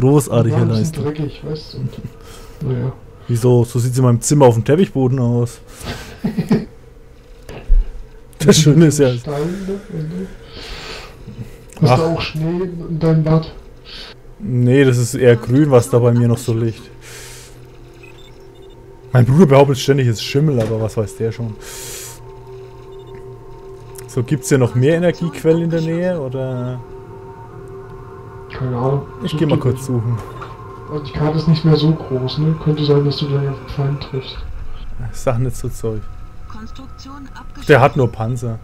Ein bisschen Leistung. dreckig, weißt du. Naja. Wieso? So sieht es in meinem Zimmer auf dem Teppichboden aus. Das Schöne ist ja, Stein, ne? Hast Ach. du auch Schnee in deinem Bad? nee, das ist eher grün, was da bei mir noch so liegt. Mein Bruder behauptet ständig, es ist Schimmel, aber was weiß der schon. So, gibt es hier noch mehr Energiequellen in der Nähe oder? Keine Ahnung. Ich gehe mal kurz suchen. Also die Karte ist nicht mehr so groß, ne? Könnte sein, dass du da ja Feind triffst. Sag nicht so Zeug. Der hat nur Panzer.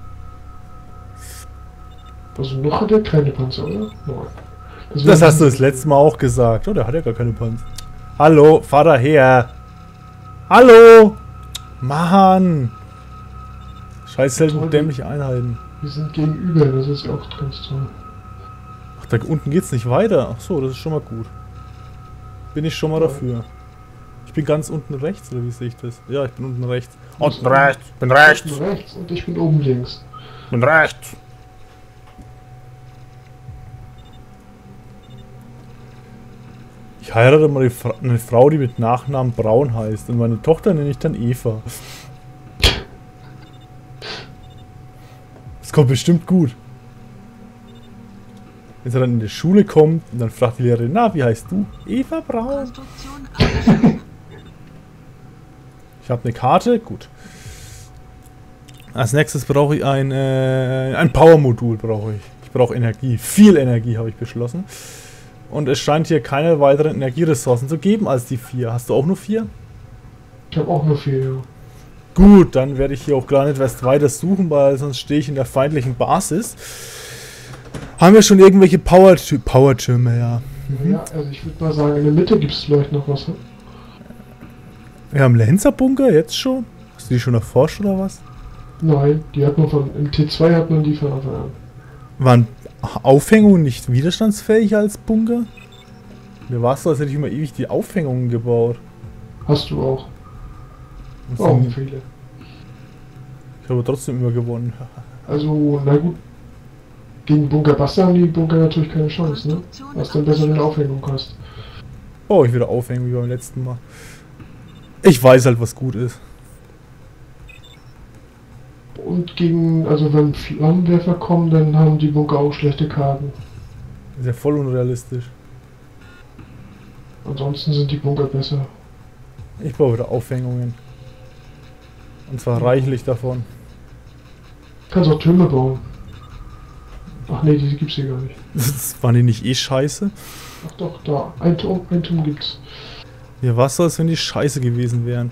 Also noch hat er keine Panzer, oder? Nein. Das hast du das letzte Mal auch gesagt. Oh, der hat ja gar keine Panzer. Hallo, fahr da her. Hallo! Mann! Scheiß selten Toll. dämliche Einheiten. Wir sind gegenüber, das ist ja auch ganz toll. Ach, da unten geht's nicht weiter. Ach so, das ist schon mal gut. Bin ich schon mal Ja. dafür. Ich bin ganz unten rechts, oder wie sehe ich das? Ja, ich bin unten rechts. Unten rechts, bin rechts, Ich bin rechts und ich bin oben links. bin rechts. Ich heirate mal Fra eine Frau, die mit Nachnamen Braun heißt. Und meine Tochter nenne ich dann Eva. Das kommt bestimmt gut. Wenn sie dann in die Schule kommt und dann fragt die Lehrerin, na, wie heißt du? Eva Braun. Ich habe eine Karte, gut. Als nächstes brauche ich ein, äh, ein Power-Modul brauche ich. Ich brauche Energie. Viel Energie habe ich beschlossen. Und es scheint hier keine weiteren Energieressourcen zu geben als die vier. Hast du auch nur vier? Ich habe auch nur vier, ja. Gut, dann werde ich hier auch gar nicht weiter suchen, weil sonst stehe ich in der feindlichen Basis. Haben wir schon irgendwelche Power-Türme? Power-Türme, ja. Ja, also ich würde mal sagen, in der Mitte gibt es vielleicht noch was. ne? Wir haben Lenzer-Bunker jetzt schon? Hast du die schon erforscht oder was? Nein, die hat man von, im T2 hat man die von Anfang an. Waren Aufhängungen nicht widerstandsfähig als Bunker? Mir war es so, als hätte ich immer ewig die Aufhängungen gebaut. Hast du auch. Sind- viele. Ich habe trotzdem immer gewonnen. Also, na gut. Gegen Bunker Basta haben die Bunker natürlich keine Chance, ne? Was dann besser eine. Aufhängung hast. Baue ich wieder Aufhängung wie beim letzten Mal. Ich weiß halt, was gut ist. Und gegen, also wenn Flammenwerfer kommen, dann haben die Bunker auch schlechte Karten. Ist ja voll unrealistisch. Ansonsten sind die Bunker besser. Ich baue wieder Aufhängungen. Und zwar reichlich davon. Kannst auch Türme bauen. Ach nee, die gibt's hier gar nicht. Das waren die nicht eh scheiße? Ach doch, da. Ein Turm, ein Turm gibt's. Ja, was soll es, wenn die scheiße gewesen wären?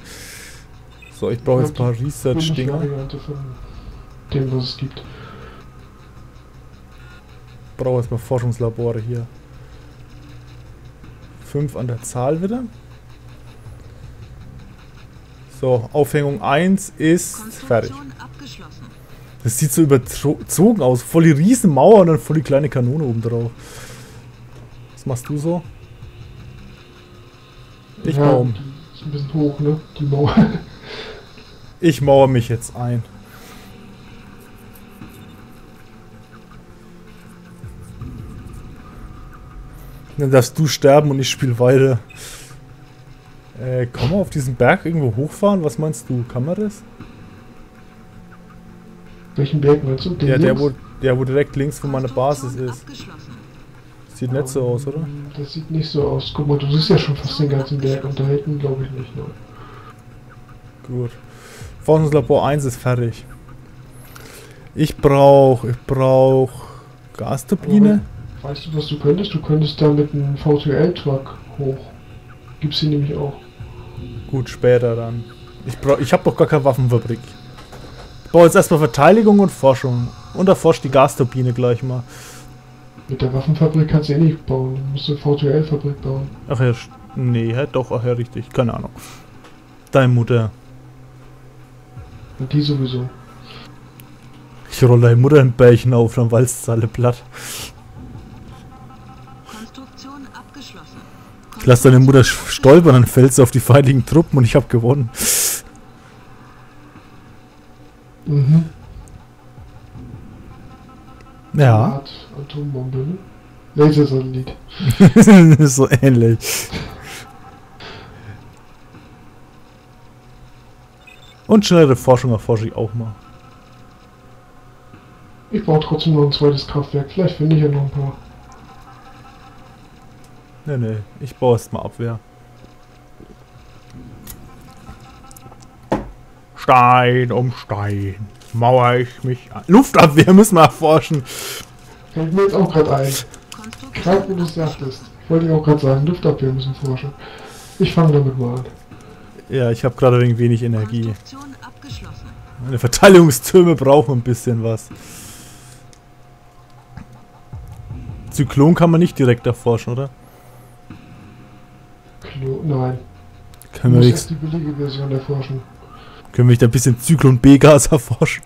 So, ich brauche jetzt ein paar Research-Dinger. Variante von dem, was es gibt. brauche erstmal Forschungslabore hier. Fünf an der Zahl wieder. So, Aufhängung 1 ist fertig. Abgeschlossen. Das sieht so überzogen aus. Voll die Riesenmauer und dann voll die kleine Kanone oben drauf. Was machst du so? Ich ja, baue. ist ein bisschen hoch, ne? Die Mauer. Ich mauere mich jetzt ein. Dann darfst du sterben und ich spiele weiter. Äh, kann man auf diesen Berg irgendwo hochfahren? Was meinst du? Kann man das? Welchen Berg meinst du? Den Ja, der wo, der wo direkt links von meiner Basis ist. Sieht nicht so aus, oder? Das sieht nicht so aus. Guck mal, du siehst ja schon fast den ganzen Berg und da hinten glaube ich nicht. Ne? Gut. Forschungslabor 1 ist fertig. Ich brauche, ich brauche Gasturbine. Weißt du, was du könntest? Du könntest da mit einem VTL-Truck hoch. Gibt's hier nämlich auch. Gut, später dann. Ich, brauch, ich habe doch gar keine Waffenfabrik. Baue jetzt erstmal Verteidigung und Forschung. Und erforscht die Gasturbine gleich mal. Mit der Waffenfabrik kannst du eh nicht bauen. Du musst eine VTL-Fabrik bauen. Ach ja, nee, hä, doch, ach ja, richtig. Keine Ahnung. Deine Mutter. Und die sowieso. Ich rolle deine Mutter ein Bärchen auf, dann walzt alle platt. Konstruktion abgeschlossen. Ich lasse deine Mutter stolpern, dann fällt sie auf die feindlichen Truppen und ich habe gewonnen. Mhm. Ja. Art Atombombe, ne? Lasersatellit. so ähnlich. Und schnellere Forschung erforsche ich auch mal. Ich brauche trotzdem noch ein zweites Kraftwerk. Vielleicht finde ich ja noch ein paar. Nee, nee, ich baue erst mal Abwehr. Stein um Stein mauer ich mich an. Luftabwehr müssen wir erforschen. Fällt mir jetzt auch gerade ein. Gerade wo du es sagtest. Wollte ich auch gerade sagen, Luftabwehr müssen forschen. Ich fange damit mal an. Ja, ich habe gerade wegen wenig Energie. Meine Verteidigungstürme brauchen ein bisschen was. Zyklon kann man nicht direkt erforschen, oder? Klo Nein. Können wir, erst die billige Version erforschen. Können wir nicht ein bisschen Zyklon B-Gas erforschen?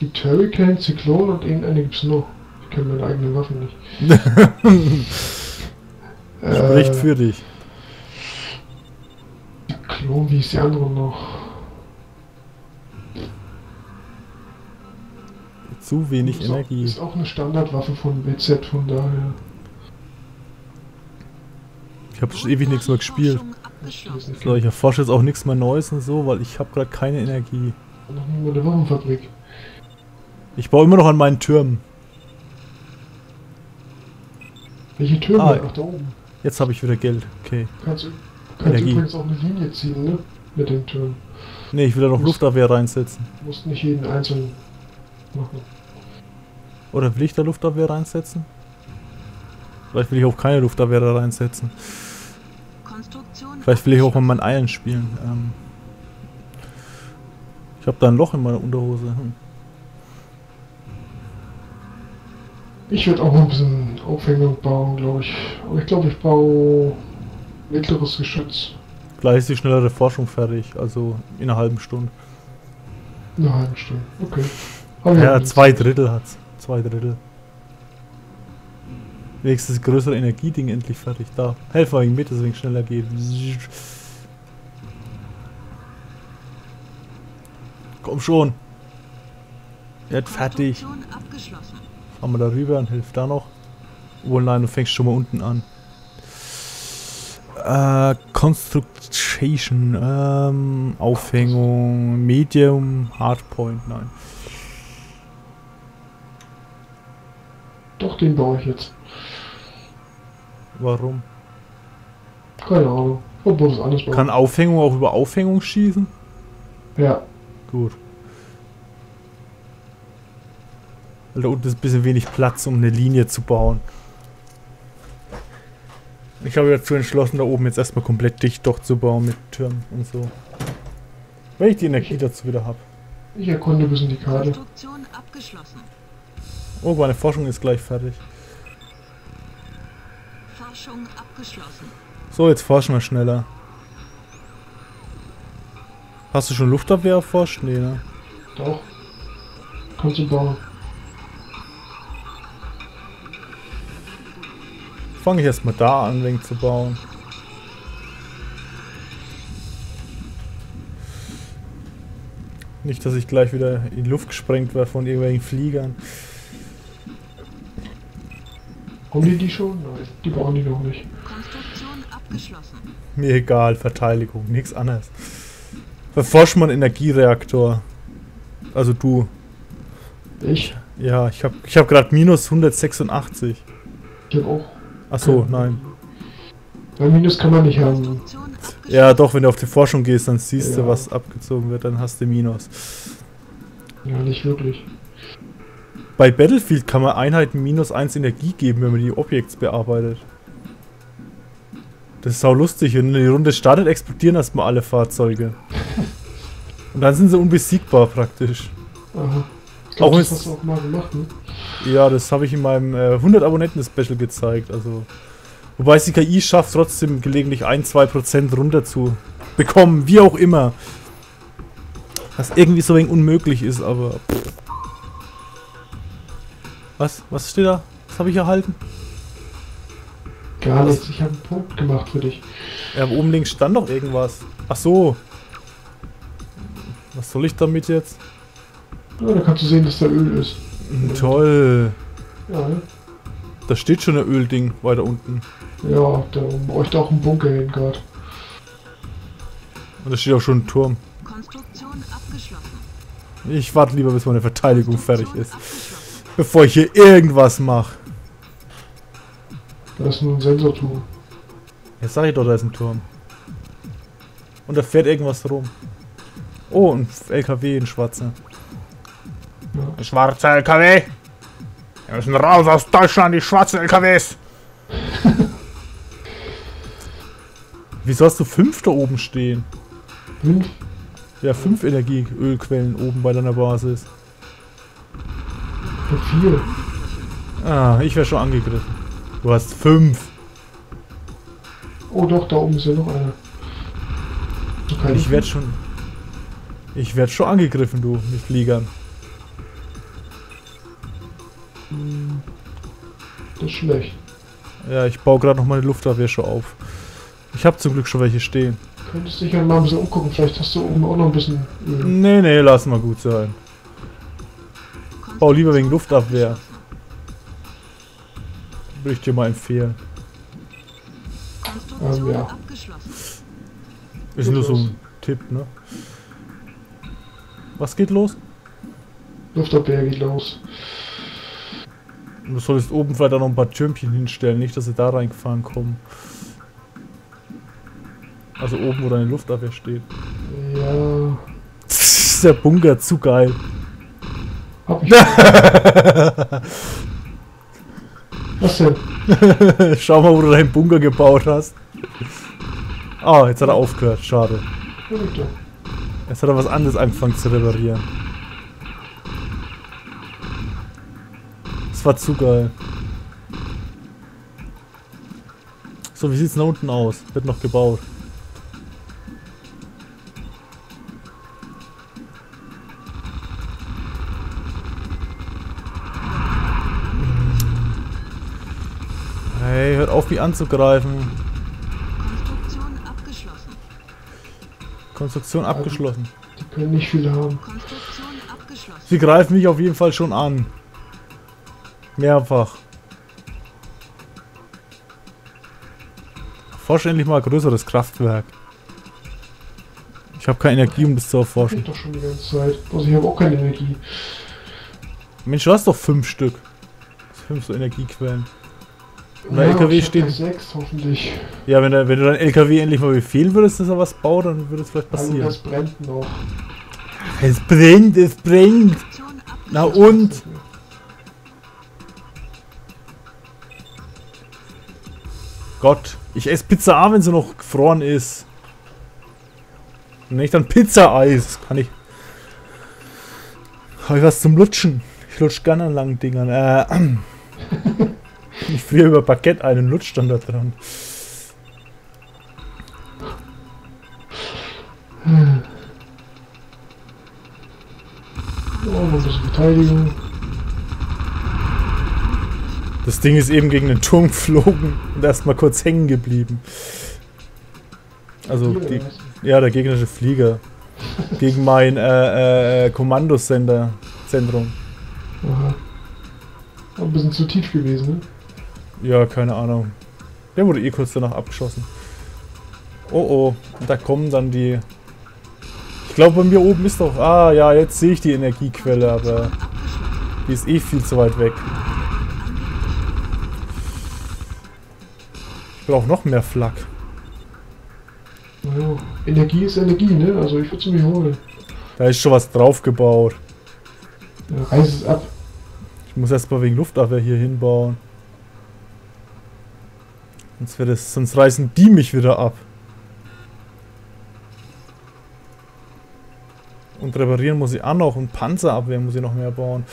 Gibt Hurricane, Zyklon und irgendeine gibt's noch. Ich kenne meine eigenen Waffen nicht. Spricht für dich. Zyklon, wie ist die andere noch? Zu wenig ist Auch, Energie. ist auch eine Standardwaffe von BZ, von daher. Ich habe schon ewig nichts mehr gespielt. So, ich erforsche jetzt auch nichts mehr Neues und so, weil ich habe gerade keine Energie. Noch nie mal eine Waffenfabrik. Ich baue immer noch an meinen Türmen. Welche Türme? Ah. Ach, da oben. Jetzt habe ich wieder Geld. Okay. Kannst du kannst Energie. übrigens auch eine Linie ziehen, ne? Mit den Türmen. Ne, ich will da noch Luftabwehr reinsetzen. Musst nicht jeden einzeln machen. Oder will ich da Luftabwehr reinsetzen? Vielleicht will ich auch keine Luftabwehr da reinsetzen. Vielleicht will ich auch mal meinen Eilen spielen. Ähm ich habe da ein Loch in meiner Unterhose. Hm. Ich würde auch mal ein bisschen Aufhängung bauen, glaube ich. Aber ich glaube, ich baue mittleres Geschütz. Gleich ist die schnellere Forschung fertig, also in einer halben Stunde. Eine halbe Stunde. Okay. Ja, zwei Drittel hat's. Zwei Drittel. Wenigstens das größere Energieding endlich fertig. Da. Helfer ihm mit, deswegen schneller geht. Komm schon. Wird fertig. Fahren wir da rüber und hilft da noch. Obwohl, nein, du fängst schon mal unten an. Äh, Construction, ähm, Aufhängung, Medium, Hardpoint, nein. Doch, den baue ich jetzt. Warum? Keine Ahnung. Obwohl es anders bauen. Kann Aufhängung auch über Aufhängung schießen? Ja. Gut. Weil da unten ist ein bisschen wenig Platz, um eine Linie zu bauen. Ich habe dazu entschlossen, da oben jetzt erstmal komplett dicht doch zu bauen mit Türmen und so. Wenn ich die Energie dazu wieder habe. Ich erkunde ein bisschen die Karte. Konstruktion abgeschlossen. Oh, meine Forschung ist gleich fertig. Forschung abgeschlossen. So, jetzt forschen wir schneller. Hast du schon Luftabwehr erforscht? Nee, ne? Doch. Kannst du bauen. Fange ich erstmal da an, wegen zu bauen. Nicht, dass ich gleich wieder in die Luft gesprengt werde von irgendwelchen Fliegern. Haben die die schon? Nein, die bauen die noch nicht. Konstruktion abgeschlossen. Mir egal, Verteidigung, nichts anderes. Verforscht man Energiereaktor. Also du. Ich? Ja, ich habe ich hab gerade minus 186. Ich hab auch. Achso, nein. Weil Minus kann man nicht haben. Ja, doch, wenn du auf die Forschung gehst, dann siehst du, Ja. was abgezogen wird, dann hast du Minus. Ja, nicht wirklich. Bei Battlefield kann man Einheiten minus 1 Energie geben, wenn man die Objekts bearbeitet. Das ist sau lustig. Wenn die Runde startet, explodieren erstmal alle Fahrzeuge. Und dann sind sie unbesiegbar praktisch. Aha. Ich Auch glaub, das wenn's- hast du auch mal gemacht, ne? Ja, das habe ich in meinem äh, 100 Abonnenten-Special gezeigt. Also, wobei es die KI schafft, trotzdem gelegentlich 1-2% runter zu bekommen, wie auch immer. Was irgendwie so wenig unmöglich ist, aber. pff. Was? Was steht da? Was habe ich erhalten? Gar nichts. Ich habe einen Punkt gemacht für dich. Ja, aber oben links stand doch irgendwas. Ach so. Was soll ich damit jetzt? Ja, da kannst du sehen, dass da Öl ist. Toll. Ja, ne? Da steht schon ein Ölding weiter unten. ja da bräuchte auch ein Bunker hin gerade. Und da steht auch schon ein Turm. Konstruktion abgeschlossen. Ich warte lieber, bis meine Verteidigung fertig ist. Bevor ich hier irgendwas mache. Da ist nur ein Sensorturm. Jetzt sag ich doch, da ist ein Turm. Und da fährt irgendwas rum. Oh, ein LKW, ein schwarzer. Ja. Ein schwarzer LKW! Wir müssen raus aus Deutschland, die schwarzen LKWs! Wieso hast du fünf da oben stehen? Fünf? Ja, fünf Energieölquellen oben bei deiner Basis. Ich hab vier. Ah, ich wäre schon angegriffen. Du hast fünf. Oh doch, da oben ist ja noch einer. Okay, Ich werde schon. Ich werde schon angegriffen, du, mit Fliegern. Das ist schlecht. Ja, ich baue gerade noch meine Luftabwehr schon auf. Ich habe zum Glück schon welche stehen. Könntest dich ja mal ein bisschen umgucken. Vielleicht hast du oben auch noch ein bisschen Öl. Nee, nee, lass mal gut sein. Bau lieber wegen Luftabwehr. Würde ich dir mal empfehlen. Ähm, ja. Ist nur so ein Tipp, ne? Was geht los? Luftabwehr geht los. Du solltest oben vielleicht auch noch ein paar Türmchen hinstellen, nicht, dass sie da reingefahren kommen. Also oben, wo deine Luftabwehr steht. Ja. ist der Bunker zu geil. Hab ich. Was denn? Schau mal, wo du deinen Bunker gebaut hast. Ah, jetzt hat er aufgehört. Schade. Jetzt hat er was anderes angefangen zu reparieren. Das war zu geil. So, wie sieht's da unten aus? Wird noch gebaut. Hört auf mich anzugreifen. Konstruktion abgeschlossen. Konstruktion abgeschlossen. Die können nicht viel haben. Sie greifen mich auf jeden Fall schon an. Mehrfach. Forsch endlich mal ein größeres Kraftwerk. Ich habe keine Energie, um das zu erforschen. ich doch schon die ganze Zeit. Also ich habe auch keine Energie. Mensch, du hast doch fünf Stück. Fünf so Energiequellen. Der Ja, LKW steht. gleich Sechs, hoffentlich. Ja, wenn, wenn du dein LKW endlich mal befehlen würdest, dass er was baut, dann würde es vielleicht Also passieren. das brennt noch. Es brennt, es brennt. Na und? Gott, ich esse Pizza A, wenn sie noch gefroren ist. Und nicht dann Pizza-Eis. Kann ich. Habe ich was zum Lutschen? Ich lutsch gerne an langen Dingern. Äh, ich friere über Baguette ein und lutsch dann da dran. Oh, ein bisschen Verteidigung. Das Ding ist eben gegen den Turm geflogen und erstmal kurz hängen geblieben. Also, die, ja, der gegnerische Flieger. Gegen mein äh, äh, Kommandosender Zentrum. Aha. War ein bisschen zu tief gewesen, ne? Ja, keine Ahnung. Der wurde eh kurz danach abgeschossen. Oh oh, da kommen dann die. Ich glaube, bei mir oben ist doch. Ah ja, jetzt sehe ich die Energiequelle, aber die ist eh viel zu weit weg. Ich brauche noch mehr Flak. Naja, Energie ist Energie, ne? Also ich würde sie mir holen. Da ist schon was draufgebaut. Ja, reiß es ab. Ich muss erst mal wegen Luftabwehr hier hinbauen. Sonst, wird es, sonst reißen die mich wieder ab. Und reparieren muss ich auch noch und Panzerabwehr muss ich noch mehr bauen.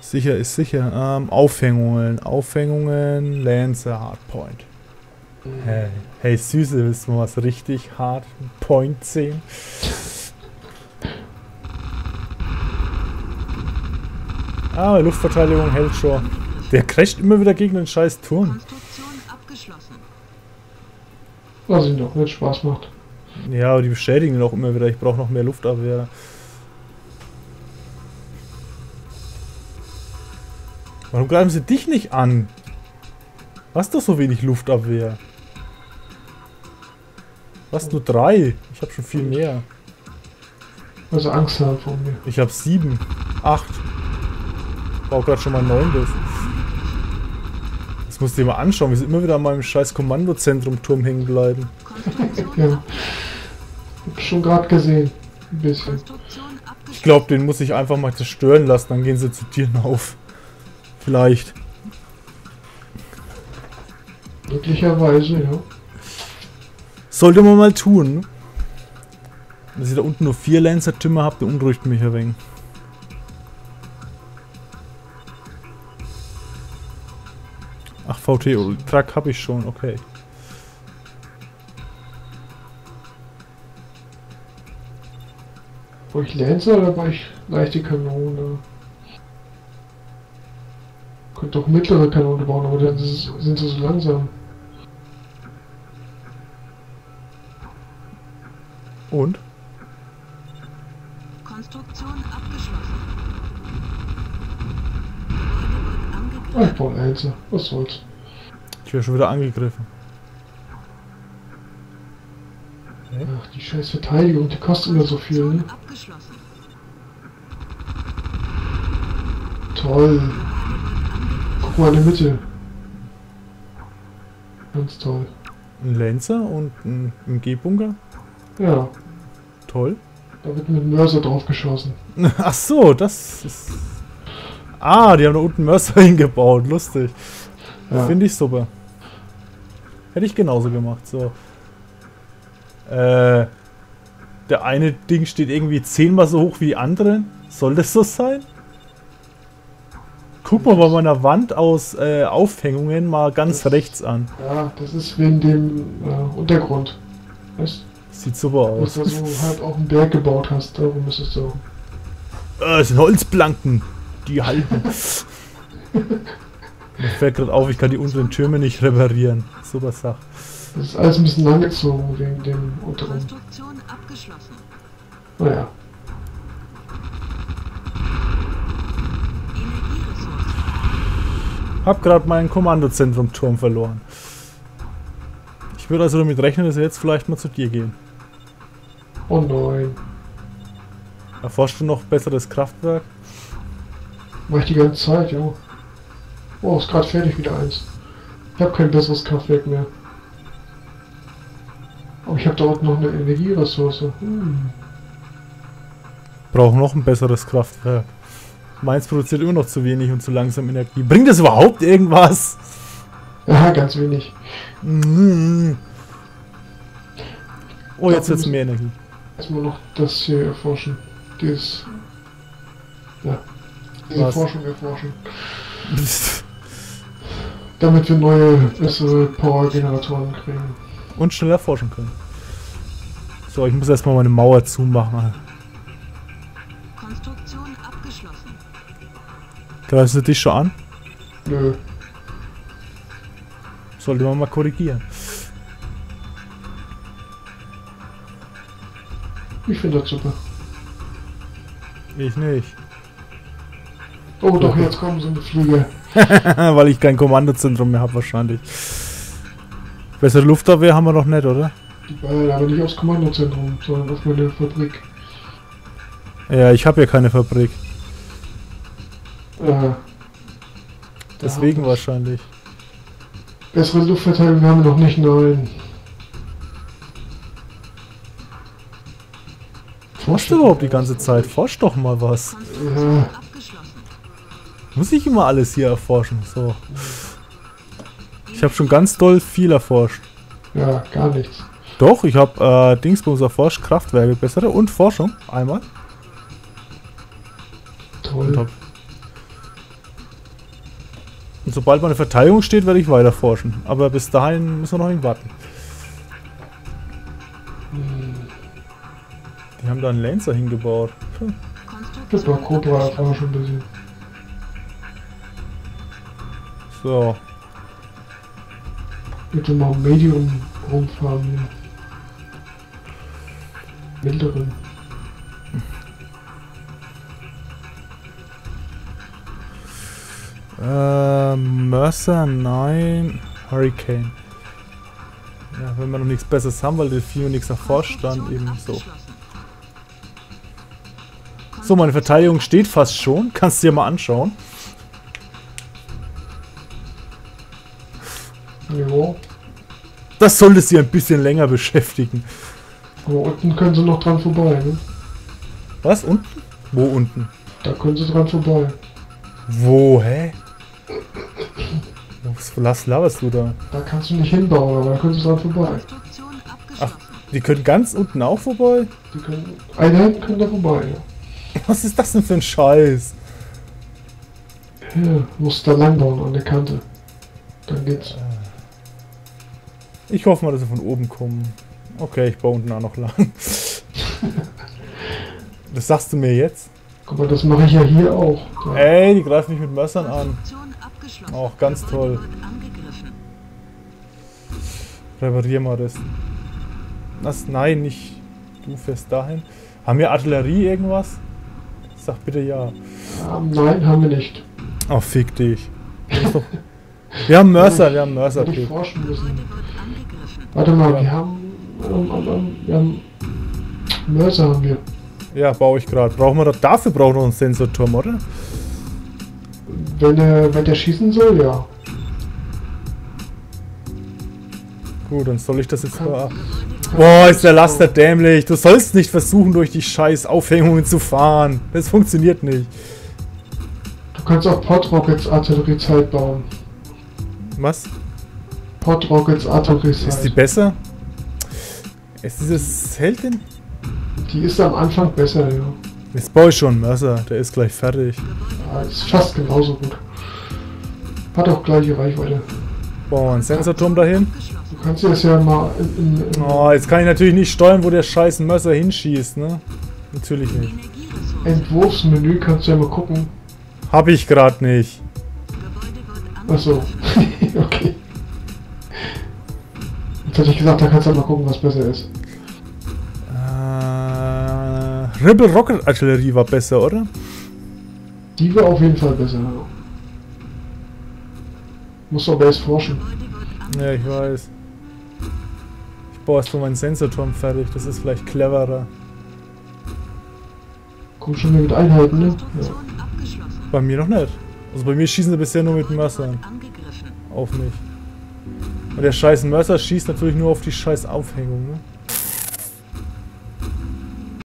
Sicher ist sicher. Ähm, Aufhängungen. Aufhängungen. Lancer Hardpoint. Hey, hey Süße, willst du mal was richtig hart Point sehen? Ah, Luftverteidigung hält schon. Der crasht immer wieder gegen den scheiß Turm. Was ihnen doch nicht Spaß macht. Ja, aber die beschädigen ihn auch immer wieder. Ich brauche noch mehr Luftabwehr. Warum greifen sie dich nicht an? Was doch so wenig Luftabwehr? Was nur drei? Ich habe schon viel mehr. Also Angst haben vor mir. Ich habe sieben, acht. Ich Bau gerade schon mal neun dürfen. Das musst du dir mal anschauen, wie sie immer wieder an meinem scheiß Kommandozentrum-Turm hängen bleiben. Ja. Hab schon gerade gesehen. Ein bisschen. Ich glaube, den muss ich einfach mal zerstören lassen, dann gehen sie zu dir auf. Vielleicht. Möglicherweise, ja. Sollte man mal tun. Dass ihr da unten nur vier Lancer-Tümmer habt, beunruhigt mich ein wenig. Ach, VT Truck habe ich schon, okay. War ich Lancer oder war ich leichte Kanone? Könnte doch mittlere Kanone bauen, aber dann sind sie so langsam. Und? Konstruktion abgeschlossen. Gebäude wird Ah, baue Lancer. Was soll's. Ich werde schon wieder angegriffen. Ach, die scheiß Verteidigung, die kostet immer so viel, ne? Toll. Guck mal in der Mitte. Ganz toll. Ein Lancer und ein MG-Bunker. Ja, Toll. da wird mit Mörser drauf geschossen. Ach so, das ist... Ah, die haben da unten Mörser hingebaut. Lustig. Ja. Finde ich super. Hätte ich genauso gemacht. So. Äh, der eine Ding steht irgendwie zehnmal so hoch wie die anderen. Soll das so sein? Guck mal bei meiner Wand aus äh, Aufhängungen mal ganz Das- rechts an. Ja, das ist wegen dem äh, Untergrund. Weißt Sieht super du, dass aus. du so halb auf den Berg gebaut hast, darum ist es so. Äh, es sind Holzplanken. Die halten. Mir fällt gerade auf, ich kann die unteren Türme nicht reparieren. Super Sache. Das ist alles ein bisschen langgezogen wegen dem unteren. Konstruktion abgeschlossen. Naja, Energieressourcen. Hab gerade meinen Kommandozentrum-Turm verloren. Ich würde also damit rechnen, dass wir jetzt vielleicht mal zu dir gehen. oh nein. Erforscht du noch besseres Kraftwerk? Mach ich die ganze Zeit, ja. Oh, ist gerade fertig wieder eins. Ich habe kein besseres Kraftwerk mehr. Aber ich habe dort noch eine Energieressource. Hm. Brauchen noch ein besseres Kraftwerk. Meins produziert immer noch zu wenig und zu langsam Energie. Bringt das überhaupt irgendwas? Ja, ganz wenig. Mhm. Oh, jetzt Dafür wird's mehr Energie. Erstmal noch das hier erforschen. Dieses. Ja. Diese Was? Forschung erforschen. Damit wir neue, bessere Power-Generatoren kriegen. Und schneller forschen können. So, ich muss erstmal meine Mauer zumachen. Konstruktion abgeschlossen. Greifst du dich schon an? Nö. Sollte man mal korrigieren. Ich finde das super. Ich nicht. Oh doch, jetzt kommen so eine Fliege. Weil ich kein Kommandozentrum mehr habe wahrscheinlich. Bessere Luftabwehr haben wir noch nicht, oder? Die ballen aber nicht aufs Kommandozentrum, sondern auf meine Fabrik. Ja, ich habe ja keine Fabrik. Äh, Deswegen Ja. wahrscheinlich. bessere Luftverteidigung haben wir noch nicht, nein. Forsch du überhaupt die ganze Zeit? Forsch doch mal was. Ja. Muss ich immer alles hier erforschen. So. Ich habe schon ganz doll viel erforscht. Ja, gar nichts. Doch, ich habe äh, Dingsbums erforscht, Kraftwerke, bessere und Forschung. Einmal. Toll. und sobald meine Verteidigung steht, werde ich weiter forschen. Aber bis dahin müssen wir noch nicht warten. Die haben da einen Lancer hingebaut. Hm. Das war Cobra abgeschlossen. erforschen ein bisschen. So. Bitte mal Medium rumfahren hier. Mittleren. Äh, Mercer, nein. Hurricane. Ja, wenn wir noch nichts Besseres haben, weil Delfino nichts erforscht, dann eben so. So, meine Verteidigung steht fast schon. Kannst du dir mal anschauen. Ja. Das sollte sie ein bisschen länger beschäftigen. Aber unten können sie noch dran vorbei, ne? Was? Unten? Wo unten? Da können sie dran vorbei. Wo, hä? Was laberst du da? Da kannst du nicht hinbauen, aber da können sie dran vorbei. Abgeschlossen. Die können ganz unten auch vorbei? Die können, Einheiten können da vorbei, ja. Was ist das denn für ein Scheiß? Ja, musst da lang bauen an der Kante. Dann geht's. Ich hoffe mal, dass sie von oben kommen. Okay, ich baue unten auch noch lang. Das sagst du mir jetzt? Guck mal, das mache ich ja hier auch. Da. Ey, die greifen mich mit Messern an. Auch ganz toll. Reparier mal das. Was? Nein, nicht. Du fährst dahin. Haben wir Artillerie irgendwas? Sag bitte ja. Ähm, nein, haben wir nicht. Oh, fick dich. Wir haben Mörser, wir haben Mörser. Ich forschen müssen. Warte mal, Ja. wir haben. Ähm, ähm, ähm, wir haben. Mörser haben wir. Ja, baue ich gerade. Brauchen wir doch, dafür brauchen wir einen Sensorturm, oder? Wenn, äh, wenn der schießen soll, ja. Gut, dann soll ich das jetzt mal. Boah, ist der Laster dämlich. Du sollst nicht versuchen, durch die scheiß Aufhängungen zu fahren. Das funktioniert nicht. Du kannst auch Podrockets Artilleriezeit bauen. Was? Podrockets Artilleriezeit. Ist die besser? Ist dieses Heldin? Die ist am Anfang besser, ja. Jetzt baue ich schon einen Mörser. Der ist gleich fertig. ja ist fast genauso gut. Hat auch gleiche Reichweite. Bauen wir einen Sensorturm dahin. Du kannst das ja mal in, in, in Oh, jetzt kann ich natürlich nicht steuern, wo der scheiß Mörser hinschießt, ne? Natürlich nicht. Entwurfsmenü kannst du ja mal gucken. Hab ich gerade nicht. Achso. Jetzt hatte ich gesagt, da kannst du mal gucken, was besser ist. Äh, Rebel Rocket Artillerie war besser, oder? Die wäre auf jeden Fall besser. Musst du aber erst forschen. Ja, ich weiß. Ich baue erst mal meinen Sensorturm fertig. Das ist vielleicht cleverer. Komm schon mit Einheiten, ne? Ja. Bei mir noch nicht. Also bei mir schießen sie bisher nur mit angegriffen. auf mich. Und der scheiß Mörser schießt natürlich nur auf die scheiß Aufhängung, ne?